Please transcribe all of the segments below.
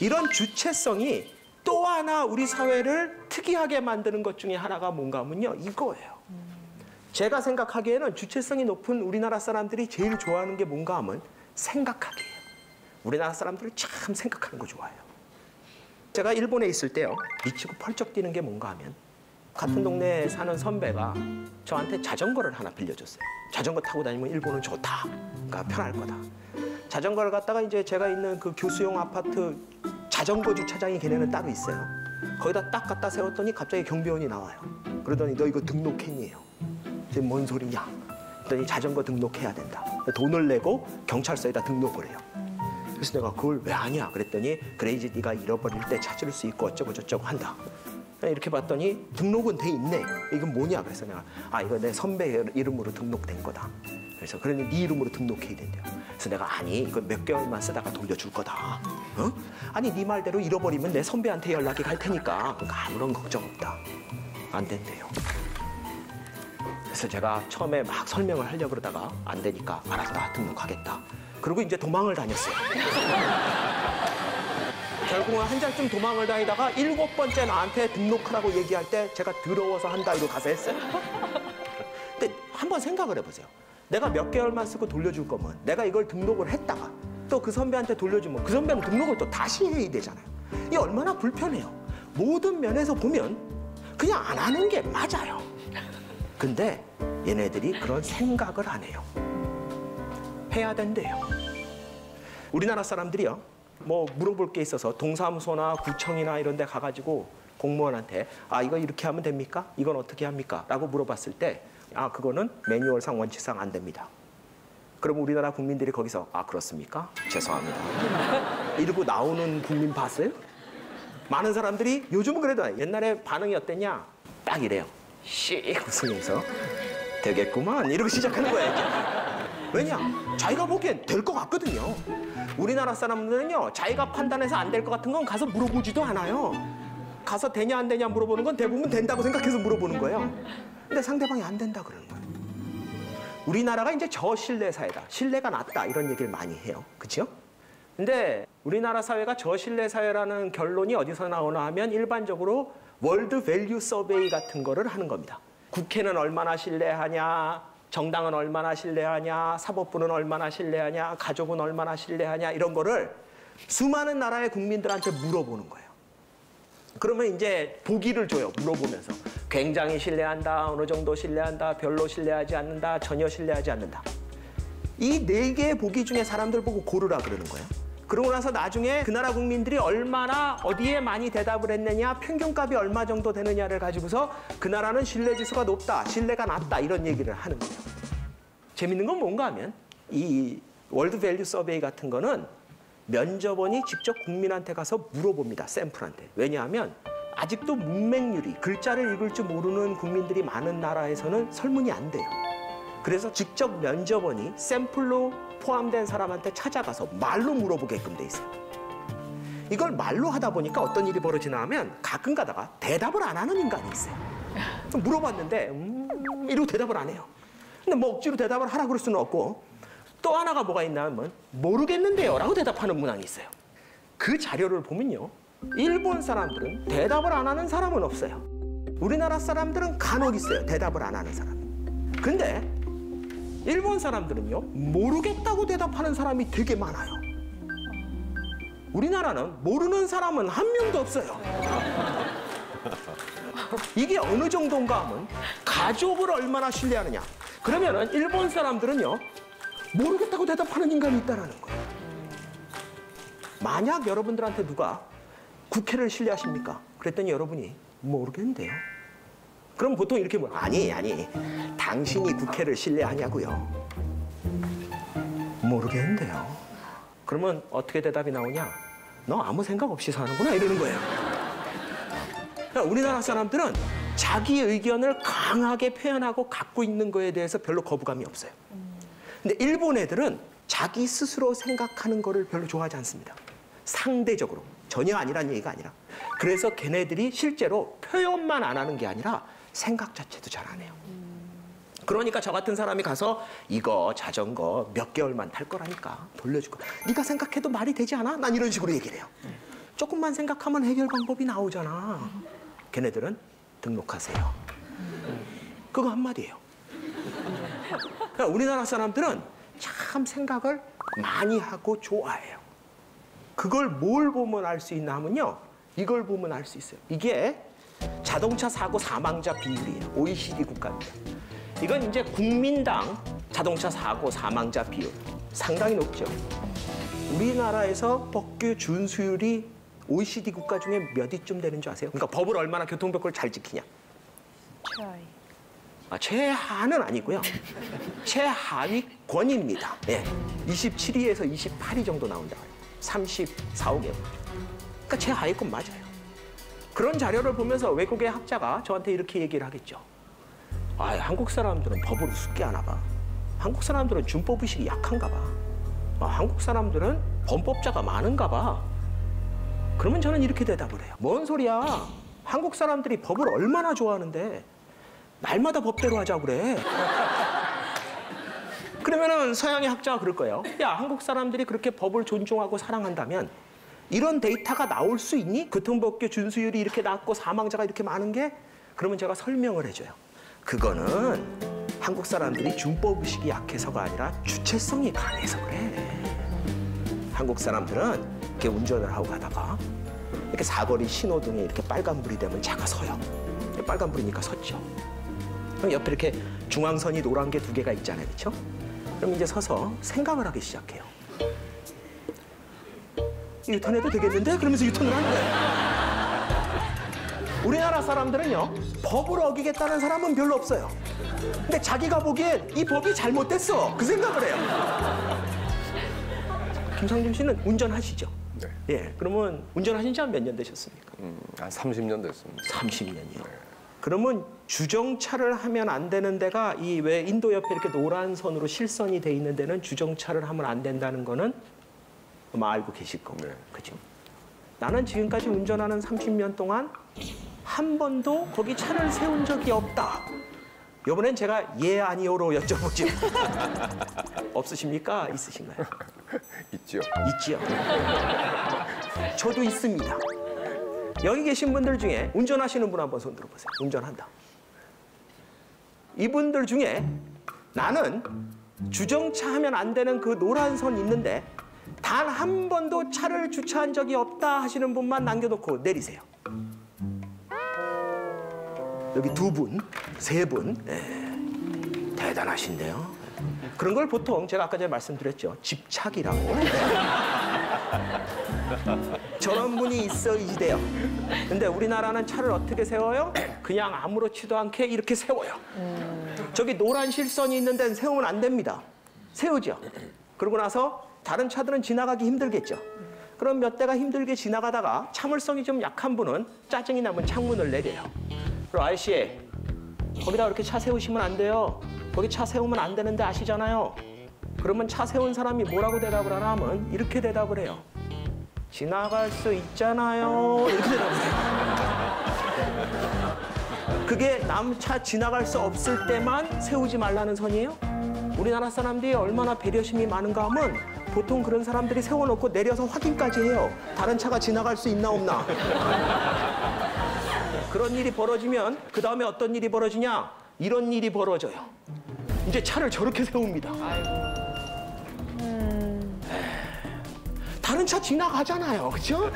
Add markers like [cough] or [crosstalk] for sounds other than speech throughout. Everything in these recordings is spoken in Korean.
이런 주체성이 또 하나 우리 사회를 특이하게 만드는 것 중에 하나가 뭔가 하면요. 이거예요. 제가 생각하기에는 주체성이 높은 우리나라 사람들이 제일 좋아하는 게 뭔가 하면 생각하기예요. 우리나라 사람들은 참 생각하는 거 좋아해요. 제가 일본에 있을 때요. 미치고 펄쩍 뛰는 게 뭔가 하면 같은 동네에 사는 선배가 저한테 자전거를 하나 빌려줬어요. 자전거 타고 다니면 일본은 좋다. 그러니까 편할 거다. 자전거를 갖다가 이제 제가 있는 그 교수용 아파트 자전거 주차장이 걔네는 따로 있어요. 거기다 딱 갖다 세웠더니 갑자기 경비원이 나와요. 그러더니 너 이거 등록했니요? 지금 뭔 소리냐? 그랬더니 자전거 등록해야 된다. 돈을 내고 경찰서에다 등록을 해요. 그래서 내가 그걸 왜 하냐? 그랬더니 그래 이제 네가 잃어버릴 때 찾을 수 있고 어쩌고 저쩌고 한다. 이렇게 봤더니 등록은 돼 있네. 이건 뭐냐? 그래서 내가 아 이거 내 선배 이름으로 등록된 거다. 그래서 그러니 네 이름으로 등록해야 된대요. 그래서 내가 아니 이거 몇 개월만 쓰다가 돌려줄 거다. 어? 아니 네 말대로 잃어버리면 내 선배한테 연락이 갈 테니까 그러니까 아무런 걱정 없다. 안 된대요. 그래서 제가 처음에 막 설명을 하려고 그러다가 안 되니까 알았다 등록하겠다. 그리고 이제 도망을 다녔어요. [laughs] 결국은 한 달쯤 도망을 다니다가 일곱 번째 나한테 등록하라고 얘기할 때 제가 더러워서 한다 이러고 가서 했어요. [laughs] 근데 한번 생각을 해보세요. 내가 몇 개월만 쓰고 돌려줄 거면 내가 이걸 등록을 했다가 또 그 선배한테 돌려주면 그 선배는 등록을 또 다시 해야 되잖아요. 이게 얼마나 불편해요. 모든 면에서 보면 그냥 안 하는 게 맞아요. 근데 얘네들이 그런 생각을 안 해요. 해야 된대요. 우리나라 사람들이요. 뭐 물어볼 게 있어서 동사무소나 구청이나 이런 데 가가지고 공무원한테 아 이거 이렇게 하면 됩니까? 이건 어떻게 합니까? 라고 물어봤을 때 아 그거는 매뉴얼상 원칙상 안 됩니다. 그럼 우리나라 국민들이 거기서 아 그렇습니까? 죄송합니다. [laughs] 이러고 나오는 국민 봤어요? 많은 사람들이 요즘은 그래도 옛날에 반응이 어땠냐? 딱 이래요. 씩 웃으면서 되겠구만 이러고 시작하는 거예요. 왜냐? 자기가 보기엔 될 것 같거든요. 우리나라 사람들은요, 자기가 판단해서 안 될 것 같은 건 가서 물어보지도 않아요. 가서 되냐 안 되냐 물어보는 건 대부분 된다고 생각해서 물어보는 거예요. 근데 상대방이 안 된다 그러는 거예요. 우리나라가 이제 저신뢰 사회다. 신뢰가 낮다. 이런 얘기를 많이 해요. 그렇죠? 근데 우리나라 사회가 저신뢰 사회라는 결론이 어디서 나오나 하면 일반적으로 World Value Survey 같은 거를 하는 겁니다. 국회는 얼마나 신뢰하냐, 정당은 얼마나 신뢰하냐, 사법부는 얼마나 신뢰하냐, 가족은 얼마나 신뢰하냐 이런 거를 수많은 나라의 국민들한테 물어보는 거예요. 그러면 이제 보기를 줘요. 물어보면서 굉장히 신뢰한다, 어느 정도 신뢰한다, 별로 신뢰하지 않는다, 전혀 신뢰하지 않는다. 이 네 개의 보기 중에 사람들 보고 고르라 그러는 거예요. 그러고 나서 나중에 그 나라 국민들이 얼마나 어디에 많이 대답을 했느냐, 평균값이 얼마 정도 되느냐를 가지고서 그 나라는 신뢰 지수가 높다, 신뢰가 낮다 이런 얘기를 하는 거예요. 재밌는 건 뭔가 하면 이 World Value Survey 같은 거는 면접원이 직접 국민한테 가서 물어봅니다. 샘플한테. 왜냐하면 아직도 문맹률이 글자를 읽을 줄 모르는 국민들이 많은 나라에서는 설문이 안 돼요. 그래서 직접 면접원이 샘플로 포함된 사람한테 찾아가서 말로 물어보게끔 돼 있어요. 이걸 말로 하다 보니까 어떤 일이 벌어지나 하면 가끔 가다가 대답을 안 하는 인간이 있어요. 물어봤는데 음 이러고 대답을 안 해요. 근데 뭐 억지로 대답을 하라 그럴 수는 없고 또 하나가 뭐가 있나 하면 모르겠는데요 라고 대답하는 문항이 있어요. 그 자료를 보면요. 일본 사람들은 대답을 안 하는 사람은 없어요. 우리나라 사람들은 간혹 있어요. 대답을 안 하는 사람. 근데 일본 사람들은요. 모르겠다고 대답하는 사람이 되게 많아요. 우리나라는 모르는 사람은 한 명도 없어요. 이게 어느 정도인가 하면 가족을 얼마나 신뢰하느냐. 그러면은 일본 사람들은요. 모르겠다고 대답하는 인간이 있다라는 거예요. 만약 여러분들한테 누가 국회를 신뢰하십니까? 그랬더니 여러분이 모르겠는데요. 그럼 보통 이렇게 뭐 아니 아니 당신이 국회를 신뢰하냐고요. 모르겠는데요. 그러면 어떻게 대답이 나오냐? 너 아무 생각 없이 사는구나 이러는 거예요. 그러니까 우리나라 사람들은 자기 의견을 강하게 표현하고 갖고 있는 거에 대해서 별로 거부감이 없어요. 근데 일본 애들은 자기 스스로 생각하는 거를 별로 좋아하지 않습니다. 상대적으로. 전혀 아니란 얘기가 아니라. 그래서 걔네들이 실제로 표현만 안 하는 게 아니라 생각 자체도 잘 안 해요. 그러니까 저 같은 사람이 가서 이거 자전거 몇 개월만 탈 거라니까 돌려줄 거. 네가 생각해도 말이 되지 않아? 난 이런 식으로 얘기를 해요. 조금만 생각하면 해결 방법이 나오잖아. 걔네들은 등록하세요. 그거 한마디예요. 그러니까 우리나라 사람들은 참 생각을 많이 하고 좋아해요. 그걸 뭘 보면 알 수 있나 하면요. 이걸 보면 알 수 있어요. 이게 자동차 사고 사망자 비율이에요. OECD 국가입니다. 이건 이제 국민당 자동차 사고 사망자 비율 상당히 높죠. 우리나라에서 법규 준수율이 OECD 국가 중에 몇 위쯤 되는 줄 아세요? 그러니까 법을 얼마나 교통법규를 잘 지키냐. 최하위. 아, 최하는 아니고요. 최하위권입니다. 예. 27위에서 28위 정도 나온다. 34, 5개. 그러니까 최하위권 맞아요. 그런 자료를 보면서 외국의 학자가 저한테 이렇게 얘기를 하겠죠. 아, 한국 사람들은 법을 우습게 하나 봐. 한국 사람들은 준법 의식이 약한가 봐. 아, 한국 사람들은 범법자가 많은가 봐. 그러면 저는 이렇게 대답을 해요. 뭔 소리야? 한국 사람들이 법을 얼마나 좋아하는데 날마다 법대로 하자고 그래. 그러면은 서양의 학자가 그럴 거예요. 야, 한국 사람들이 그렇게 법을 존중하고 사랑한다면 이런 데이터가 나올 수 있니? 교통법규 준수율이 이렇게 낮고 사망자가 이렇게 많은 게? 그러면 제가 설명을 해줘요. 그거는 한국 사람들이 준법 의식이 약해서가 아니라 주체성이 강해서 그래. 한국 사람들은 이렇게 운전을 하고 가다가 이렇게 사거리 신호등에 이렇게 빨간불이 되면 차가 서요. 빨간불이니까 섰죠. 그럼 옆에 이렇게 중앙선이 노란 게 두 개가 있잖아요. 그렇죠? 그럼 이제 서서 생각을 하기 시작해요. 유턴해도 되겠는데? 그러면서 유턴을 하는 거예요. 우리나라 사람들은요, 법을 어기겠다는 사람은 별로 없어요. 근데 자기가 보기엔 이 법이 잘못됐어. 그 생각을 해요. 김상준 씨는 운전하시죠? 네. 예, 그러면 운전하신 지 한 몇 년 되셨습니까? 음, 한 30년 됐습니다. 30년이요. 그러면 주정차를 하면 안 되는 데가 이 왜 인도 옆에 이렇게 노란 선으로 실선이 돼 있는 데는 주정차를 하면 안 된다는 거는 아마 알고 계실 겁니다. 네. 그죠? 나는 지금까지 운전하는 30년 동안 한 번도 거기 차를 세운 적이 없다. 이번엔 제가 예 아니오로 여쭤보죠. [laughs] 없으십니까? 있으신가요? [laughs] 있죠. 있지요. 저도 있습니다. 여기 계신 분들 중에 운전하시는 분 한번 손 들어보세요. 운전한다. 이분들 중에 나는 주정차 하면 안 되는 그 노란 선 있는데 단 한 번도 차를 주차한 적이 없다 하시는 분만 남겨놓고 내리세요. 여기 두 분, 세 분. 예, 대단하신데요. 그런 걸 보통 제가 아까 전에 말씀드렸죠. 집착이라고. [laughs] 저런 분이 있어야지 돼요. 근데 우리나라는 차를 어떻게 세워요? 그냥 아무렇지도 않게 이렇게 세워요. 저기 노란 실선이 있는 데는 세우면 안 됩니다. 세우죠. 그러고 나서 다른 차들은 지나가기 힘들겠죠. 그럼 몇 대가 힘들게 지나가다가 참을성이 좀 약한 분은 짜증이 나면 창문을 내려요. 그럼 아저씨, 거기다 그렇게 차 세우시면 안 돼요. 거기 차 세우면 안 되는데 아시잖아요. 그러면 차 세운 사람이 뭐라고 대답을 하나 하면 이렇게 대답을 해요. 지나갈 수 있잖아요. 이렇게 대답을 해요. 그게 남차 지나갈 수 없을 때만 세우지 말라는 선이에요? 우리나라 사람들이 얼마나 배려심이 많은가 하면 보통 그런 사람들이 세워놓고 내려서 확인까지 해요. 다른 차가 지나갈 수 있나 없나. 그런 일이 벌어지면 그 다음에 어떤 일이 벌어지냐? 이런 일이 벌어져요. 이제 차를 저렇게 세웁니다. 다른 차 지나가잖아요. 그죠?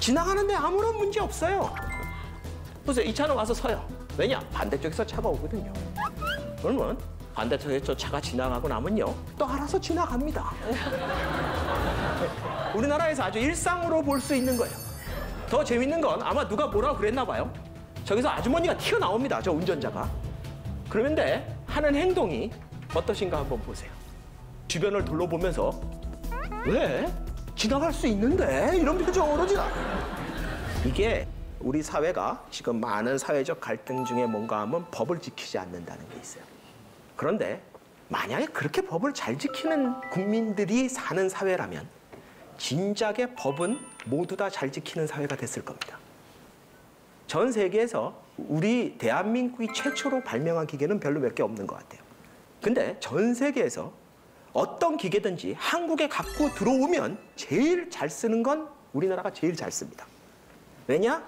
지나가는데 아무런 문제 없어요. 보세요. 이 차는 와서 서요. 왜냐? 반대쪽에서 차가 오거든요. 그러면 반대쪽에서 차가 지나가고 나면요. 또 알아서 지나갑니다. [laughs] 우리나라에서 아주 일상으로 볼 수 있는 거예요. 더 재밌는 건 아마 누가 뭐라고 그랬나 봐요. 저기서 아주머니가 튀어나옵니다. 저 운전자가. 그런데 하는 행동이 어떠신가 한번 보세요. 주변을 둘러보면서 왜? 지나갈 수 있는데? 이런 표정으로 지나. 이게 우리 사회가 지금 많은 사회적 갈등 중에 뭔가 하면 법을 지키지 않는다는 게 있어요. 그런데 만약에 그렇게 법을 잘 지키는 국민들이 사는 사회라면 진작에 법은 모두 다 잘 지키는 사회가 됐을 겁니다. 전 세계에서 우리 대한민국이 최초로 발명한 기계는 별로 몇 개 없는 것 같아요. 근데 전 세계에서 어떤 기계든지 한국에 갖고 들어오면 제일 잘 쓰는 건 우리나라가 제일 잘 씁니다. 왜냐?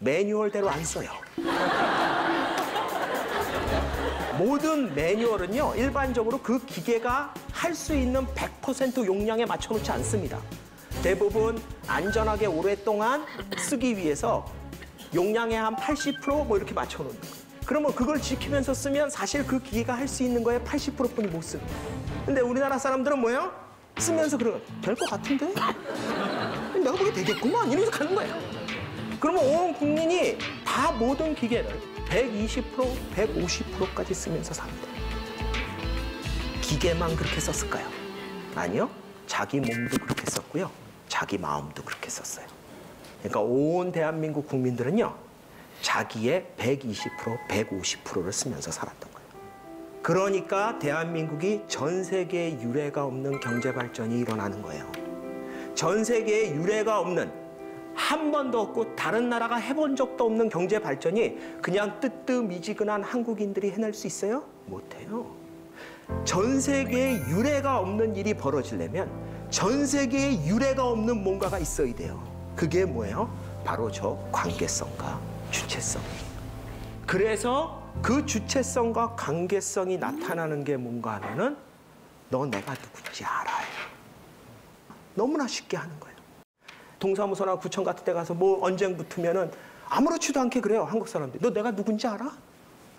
매뉴얼대로 안 써요. [laughs] 모든 매뉴얼은요, 일반적으로 그 기계가 할 수 있는 100% 용량에 맞춰놓지 않습니다. 대부분 안전하게 오랫동안 쓰기 위해서 용량의 한 80%뭐 이렇게 맞춰놓는 거예요. 그러면 그걸 지키면서 쓰면 사실 그 기계가 할 수 있는 거에 80%뿐이 못 쓰는. 근데 우리나라 사람들은 뭐예요? 쓰면서 그런 될것 같은데? 내가 보기 되겠구만 이러면서 가는 거예요. 그러면 온 국민이 다 모든 기계를 120%, 150%까지 쓰면서 삽니다. 기계만 그렇게 썼을까요? 아니요. 자기 몸도 그렇게 썼고요. 자기 마음도 그렇게 썼어요. 그러니까 온 대한민국 국민들은요. 자기의 120%, 150%를 쓰면서 살았던 거예요. 그러니까 대한민국이 전 세계에 유례가 없는 경제 발전이 일어나는 거예요. 전 세계에 유례가 없는 한 번도 없고 다른 나라가 해본 적도 없는 경제 발전이 그냥 뜨뜻미지근한 한국인들이 해낼 수 있어요? 못해요. 전 세계에 유례가 없는 일이 벌어지려면 전 세계에 유례가 없는 뭔가가 있어야 돼요. 그게 뭐예요? 바로 저 관계성과 주체성이에요. 그래서 그 주체성과 관계성이 나타나는 게 뭔가 하면은 너 내가 누군지 알아요. 너무나 쉽게 하는 거예요. 동사무소나 구청 같은 데 가서 뭐 언쟁 붙으면은 아무렇지도 않게 그래요. 한국 사람들이. 너 내가 누군지 알아?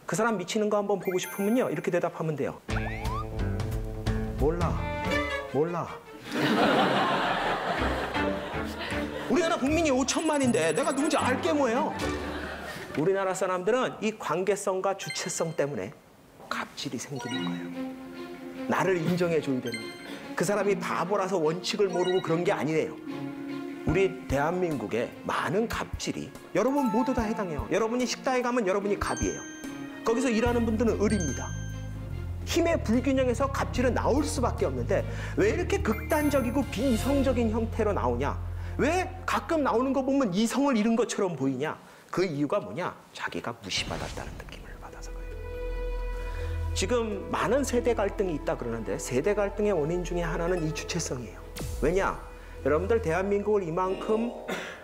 그 사람 미치는 거 한번 보고 싶으면요. 이렇게 대답하면 돼요. 몰라. 몰라. 우리나라 국민이 5천만인데 내가 누군지 알게 뭐예요? 우리나라 사람들은 이 관계성과 주체성 때문에 갑질이 생기는 거예요. 나를 인정해 줘야 되는 거예요. 그 사람이 바보라서 원칙을 모르고 그런 게 아니래요. 우리 대한민국의 많은 갑질이 여러분 모두 다 해당해요. 여러분이 식당에 가면 여러분이 갑이에요. 거기서 일하는 분들은 을입니다. 힘의 불균형에서 갑질은 나올 수밖에 없는데 왜 이렇게 극단적이고 비이성적인 형태로 나오냐? 왜 가끔 나오는 거 보면 이성을 잃은 것처럼 보이냐? 그 이유가 뭐냐? 자기가 무시받았다는 느낌을 받아서 그래요. 지금 많은 세대 갈등이 있다 그러는데 세대 갈등의 원인 중에 하나는 이 주체성이에요. 왜냐? 여러분들 대한민국을 이만큼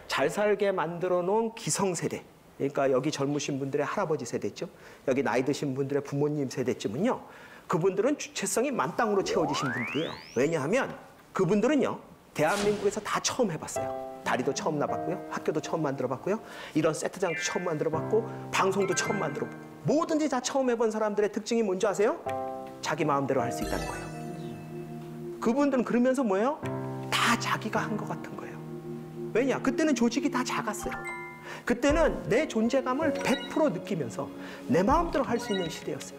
잘 살게 만들어 놓은 기성세대. 그러니까 여기 젊으신 분들의 할아버지 세대쯤, 여기 나이 드신 분들의 부모님 세대쯤은요. 그분들은 주체성이 만땅으로 채워지신 분들이에요. 왜냐하면 그분들은요. 대한민국에서 다 처음 해봤어요. 다리도 처음 나봤고요. 학교도 처음 만들어봤고요. 이런 세트장도 처음 만들어봤고 방송도 처음 만들어보고 뭐든지 다 처음 해본 사람들의 특징이 뭔지 아세요? 자기 마음대로 할 수 있다는 거예요. 그분들은 그러면서 뭐예요? 다 자기가 한 것 같은 거예요. 왜냐? 그때는 조직이 다 작았어요. 그때는 내 존재감을 100% 느끼면서 내 마음대로 할 수 있는 시대였어요.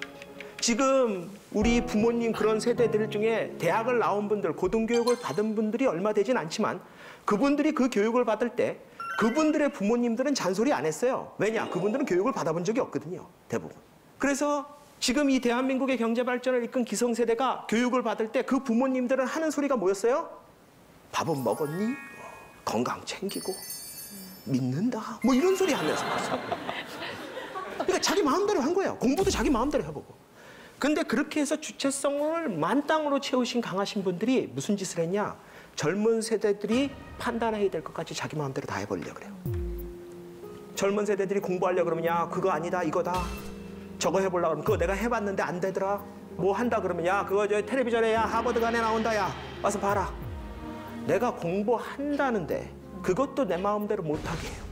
지금 우리 부모님 그런 세대들 중에 대학을 나온 분들, 고등교육을 받은 분들이 얼마 되진 않지만 그분들이 그 교육을 받을 때 그분들의 부모님들은 잔소리 안 했어요. 왜냐? 그분들은 교육을 받아본 적이 없거든요. 대부분. 그래서 지금 이 대한민국의 경제 발전을 이끈 기성세대가 교육을 받을 때 그 부모님들은 하는 소리가 뭐였어요? 밥은 먹었니? 건강 챙기고 믿는다. 뭐 이런 소리 하면서. 그러니까 자기 마음대로 한 거예요. 공부도 자기 마음대로 해보고. 근데 그렇게 해서 주체성을 만땅으로 채우신 강하신 분들이 무슨 짓을 했냐? 젊은 세대들이 판단해야 될 것까지 자기 마음대로 다 해버리려고 그래요. 젊은 세대들이 공부하려고 그러면 야 그거 아니다 이거다. 저거 해보려고 그러면 그거 내가 해봤는데 안 되더라. 뭐 한다 그러면 야 그거 저 텔레비전에 야 하버드 간에 나온다 야. 와서 봐라. 내가 공부한다는데 그것도 내 마음대로 못하게 해요.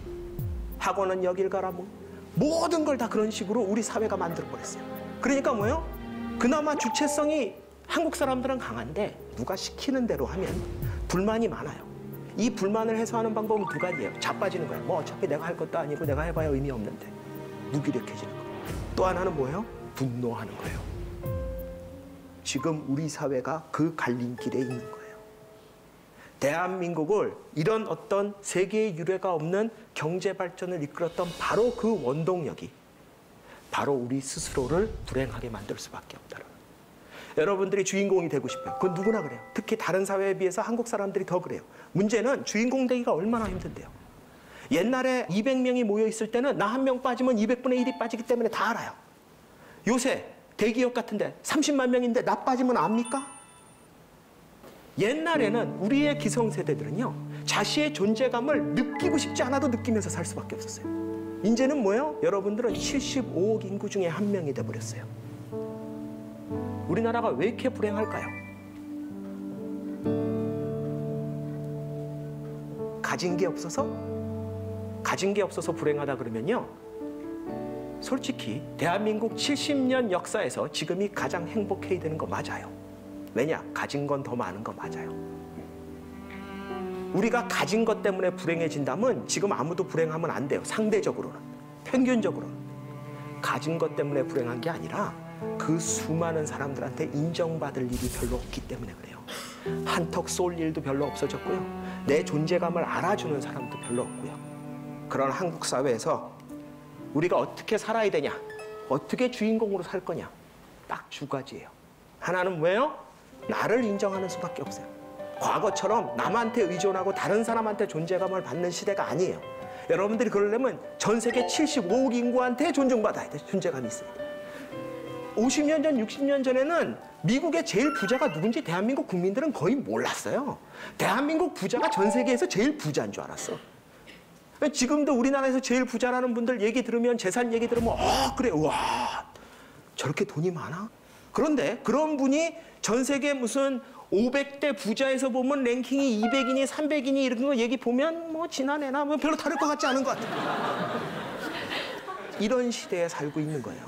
학원은 여길 가라 뭐 모든 걸 다 그런 식으로 우리 사회가 만들어 버렸어요. 그러니까 뭐예요 그나마 주체성이 한국 사람들은 강한데 누가 시키는 대로 하면 불만이 많아요. 이 불만을 해소하는 방법은 두 가지예요. 자빠지는 거예요 뭐 어차피 내가 할 것도 아니고 내가 해봐야 의미 없는데. 무기력해지는 거예요 또 하나는 뭐예요? 분노하는 거예요. 지금 우리 사회가 그 갈림길에 있는 거예요. 대한민국을 이런 어떤 세계의 유례가 없는 경제 발전을 이끌었던 바로 그 원동력이 바로 우리 스스로를 불행하게 만들 수밖에 없다는. 여러분들이 주인공이 되고 싶어요. 그건 누구나 그래요. 특히 다른 사회에 비해서 한국 사람들이 더 그래요. 문제는 주인공 되기가 얼마나 힘든데요. 옛날에 200명이 모여 있을 때는 나 한 명 빠지면 200분의 1이 빠지기 때문에 다 알아요. 요새 대기업 같은데 30만 명인데 나 빠지면 압니까? 옛날에는 우리의 기성세대들은요 자신의 존재감을 느끼고 싶지 않아도 느끼면서 살 수밖에 없었어요. 이제는 뭐예요? 여러분들은 75억 인구 중에 한 명이 돼 버렸어요. 우리나라가 왜 이렇게 불행할까요? 가진 게 없어서 가진 게 없어서 불행하다 그러면요. 솔직히 대한민국 70년 역사에서 지금이 가장 행복해야 되는 거 맞아요. 왜냐? 가진 건 더 많은 거 맞아요. 우리가 가진 것 때문에 불행해진다면 지금 아무도 불행하면 안 돼요. 상대적으로는. 평균적으로는. 가진 것 때문에 불행한 게 아니라 그 수많은 사람들한테 인정받을 일이 별로 없기 때문에 그래요. 한턱 쏠 일도 별로 없어졌고요. 내 존재감을 알아주는 사람도 별로 없고요. 그런 한국 사회에서 우리가 어떻게 살아야 되냐? 어떻게 주인공으로 살 거냐? 딱 두 가지예요. 하나는 뭐예요? 나를 인정하는 수밖에 없어요. 과거처럼 남한테 의존하고 다른 사람한테 존재감을 받는 시대가 아니에요. 여러분들이 그러려면 전 세계 75억 인구한테 존중받아야 돼. 존재감이 돼. 50년 전, 60년 전에는 미국의 제일 부자가 누군지 대한민국 국민들은 거의 몰랐어요. 대한민국 부자가 전 세계에서 제일 부자인 줄 알았어. 지금도 우리나라에서 제일 부자라는 분들 얘기 들으면 재산 얘기 들으면 어 그래 와 저렇게 돈이 많아? 그런데 그런 분이 전 세계 무슨 500대 부자에서 보면 랭킹이 200이니 300이니 이런 거 얘기 보면 뭐 지난해나 뭐 별로 다를 것 같지 않은 것 같아요. 이런 시대에 살고 있는 거예요.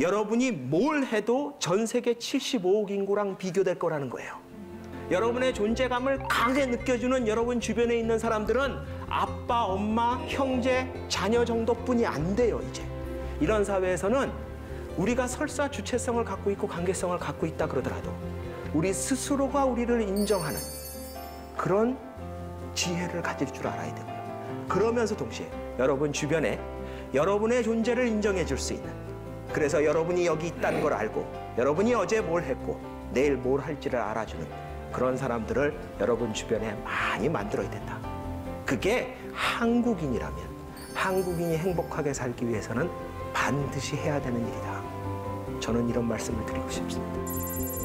여러분이 뭘 해도 전 세계 75억 인구랑 비교될 거라는 거예요. 여러분의 존재감을 강하게 느껴주는 여러분 주변에 있는 사람들은 아빠, 엄마, 형제, 자녀 정도뿐이 안 돼요, 이제. 이런 사회에서는 우리가 설사 주체성을 갖고 있고 관계성을 갖고 있다 그러더라도 우리 스스로가 우리를 인정하는 그런 지혜를 가질 줄 알아야 되고요. 그러면서 동시에 여러분 주변에 여러분의 존재를 인정해 줄 수 있는 그래서 여러분이 여기 있다는 걸 알고 여러분이 어제 뭘 했고 내일 뭘 할지를 알아주는 그런 사람들을 여러분 주변에 많이 만들어야 된다. 그게 한국인이라면 한국인이 행복하게 살기 위해서는 반드시 해야 되는 일이다. 저는 이런 말씀을 드리고 싶습니다.